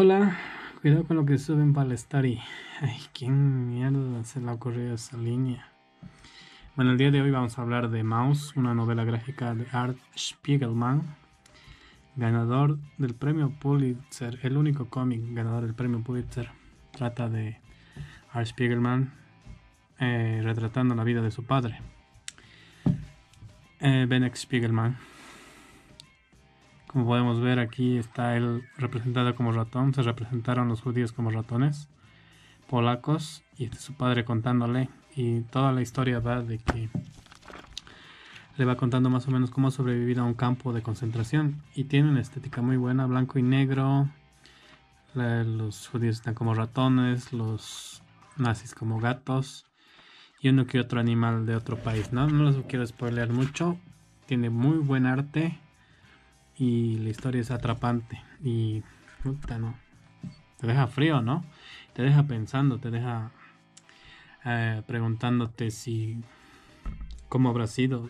Hola, cuidado con lo que suben para el y Ay, ¿quién mierda se le ha ocurrido esa línea? Bueno, el día de hoy vamos a hablar de Mouse, una novela gráfica de Art Spiegelman, ganador del premio Pulitzer, el único cómic ganador del premio Pulitzer. Trata de Art Spiegelman eh, retratando la vida de su padre, eh, Ben Spiegelman. Como podemos ver aquí está él representado como ratón. Se representaron los judíos como ratones polacos y este es su padre contándole y toda la historia va de que le va contando más o menos cómo sobrevivir a un campo de concentración y tiene una estética muy buena, blanco y negro. los judíos están como ratones, los nazis como gatos y uno que otro animal de otro país. No, no los quiero spoilear mucho. Tiene muy buen arte y la historia es atrapante. Y no. Te deja frío no te deja pensando te deja eh, preguntándote si cómo habrá sido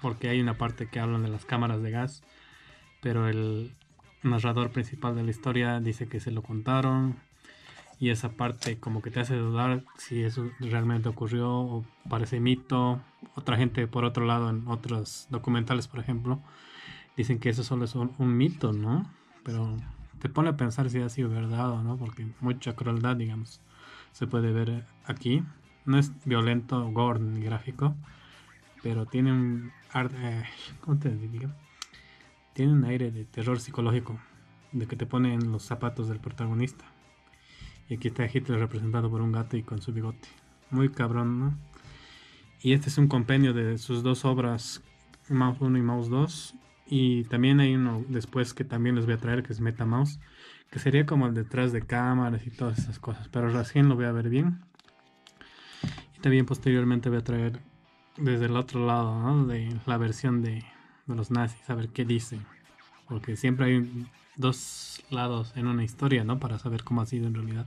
porque hay una parte que hablan de las cámaras de gas pero el narrador principal de la historia dice que se lo contaron y esa parte como que te hace dudar si eso realmente ocurrió o parece mito otra gente por otro lado en otros documentales por ejemplo dicen que eso solo es un, mito, ¿no? Pero te pone a pensar si ha sido verdad o no, porque mucha crueldad, digamos, se puede ver aquí. No es violento, gore ni gráfico, pero tiene un eh, ¿cómo te digo? Tiene un aire de terror psicológico, de que te pone en los zapatos del protagonista. Y aquí está Hitler representado por un gato y con su bigote. Muy cabrón, ¿no? Y este es un compendio de sus dos obras, Mouse 1 y Mouse 2, y también hay uno después que también les voy a traer, que es MetaMouse, que sería como el detrás de cámaras y todas esas cosas. Pero recién lo voy a ver bien. Y también posteriormente voy a traer desde el otro lado, ¿no? De la versión de, de los nazis, a ver qué dicen. Porque siempre hay dos lados en una historia, ¿no? Para saber cómo ha sido en realidad.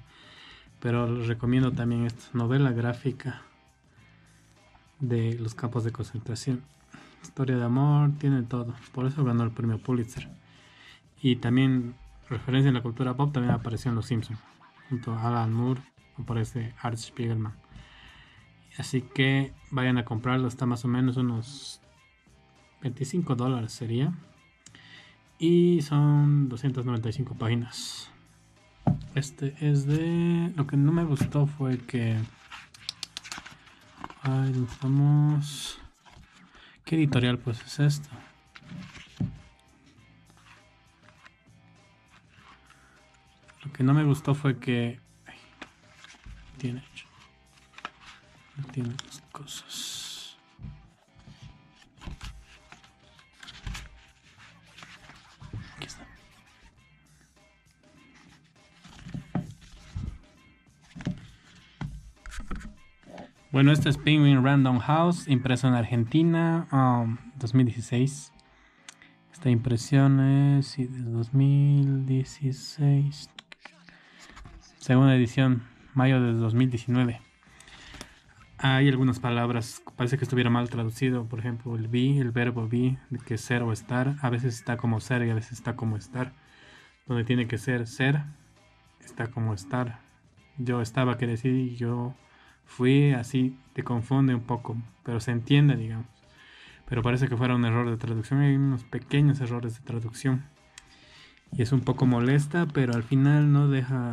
Pero les recomiendo también esta novela gráfica de los campos de concentración historia de amor, tiene todo. Por eso ganó el premio Pulitzer. Y también, referencia en la cultura pop, también apareció en Los Simpsons. Junto a Alan Moore aparece Art Spiegelman. Así que vayan a comprarlo, está más o menos unos 25 dólares sería. Y son 295 páginas. Este es de... Lo que no me gustó fue que... Ahí estamos... ¿Qué editorial pues es esto? Lo que no me gustó fue que... tiene... No tiene las cosas. Bueno, este es Penguin Random House, impreso en Argentina, 2016. Um, Esta impresión es de 2016. Segunda edición, mayo de 2019. Hay algunas palabras, parece que estuviera mal traducido. Por ejemplo, el be, el verbo be, que ser o estar. A veces está como ser y a veces está como estar. Donde tiene que ser ser, está como estar. Yo estaba, que decir yo fui así, te confunde un poco, pero se entiende, digamos. Pero parece que fuera un error de traducción, hay unos pequeños errores de traducción. Y es un poco molesta, pero al final no deja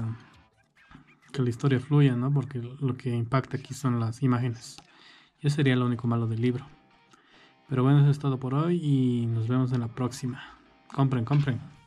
que la historia fluya, ¿no? Porque lo que impacta aquí son las imágenes. Y eso sería lo único malo del libro. Pero bueno, eso es todo por hoy y nos vemos en la próxima. Compren, compren.